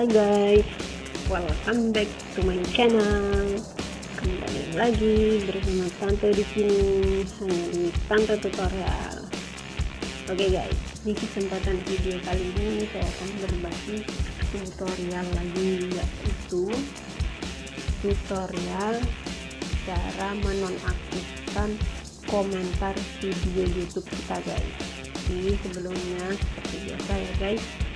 Hai guys, welcome back to my channel. Kembali lagi bersama Tante di sini hanya di Tante tutorial. Oke guys, di kesempatan video kali ini saya akan berbagi tutorial lagi yaitu tutorial cara menonaktifkan komentar video YouTube kita guys. Jadi sebelumnya seperti biasa ya guys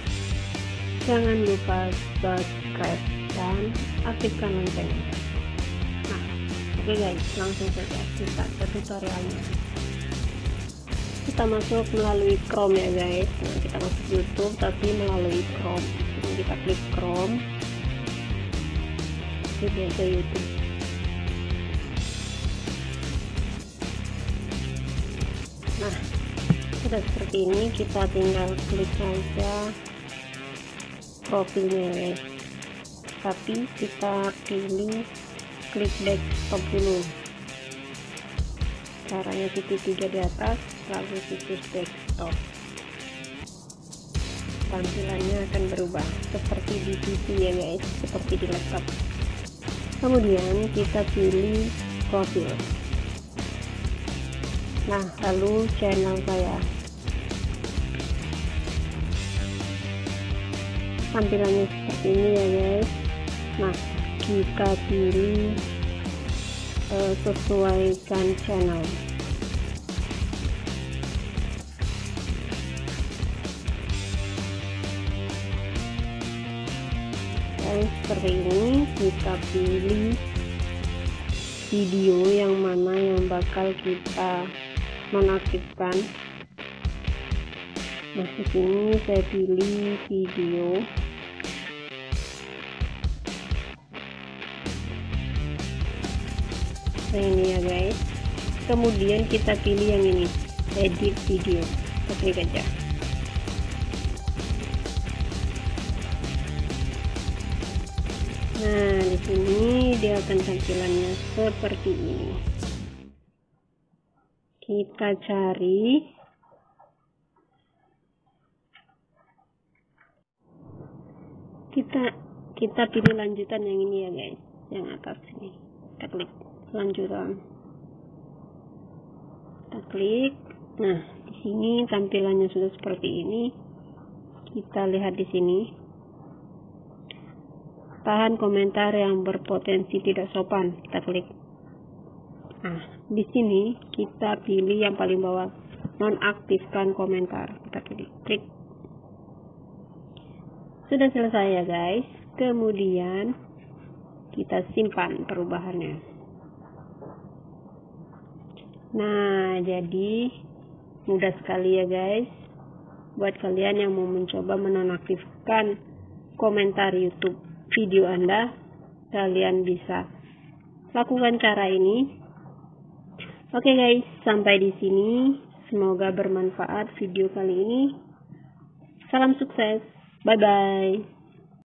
jangan lupa subscribe dan aktifkan loncengnya. Nah oke okay guys langsung saja kita ke tutorialnya. Kita masuk melalui chrome ya guys. Nah, kita masuk youtube tapi melalui chrome. Jadi kita klik chrome. Ini aja youtube. Nah sudah seperti ini kita tinggal klik saja profilnya tapi kita pilih klik desktop dulu. Caranya titik tiga di atas lalu situs desktop. Tampilannya akan berubah seperti di PC ya guys. Seperti di laptop. Kemudian kita pilih profil. Nah lalu channel saya tampilannya seperti ini ya guys. Nah kita pilih uh, sesuaikan channel. Guys seperti ini kita pilih video yang mana yang bakal kita menaktifkan nah di sini saya pilih video nah ini ya guys. Kemudian kita pilih yang ini edit video. Kita klik aja nah di sini dia akan tampilannya seperti ini. Kita cari. Kita kita pilih lanjutan yang ini ya guys. Yang atas ini. Kita klik lanjutan. Kita klik. Nah di sini tampilannya sudah seperti ini. Kita lihat di sini. Tahan komentar yang berpotensi tidak sopan. Kita klik. Nah di sini kita pilih yang paling bawah. Nonaktifkan komentar. Kita klik klik. Sudah selesai ya guys. Kemudian kita simpan perubahannya nah jadi mudah sekali ya guys. Buat kalian yang mau mencoba menonaktifkan komentar YouTube video anda kalian bisa lakukan cara ini. Oke guys sampai di sini. Semoga bermanfaat video kali ini. Salam sukses. Bye bye.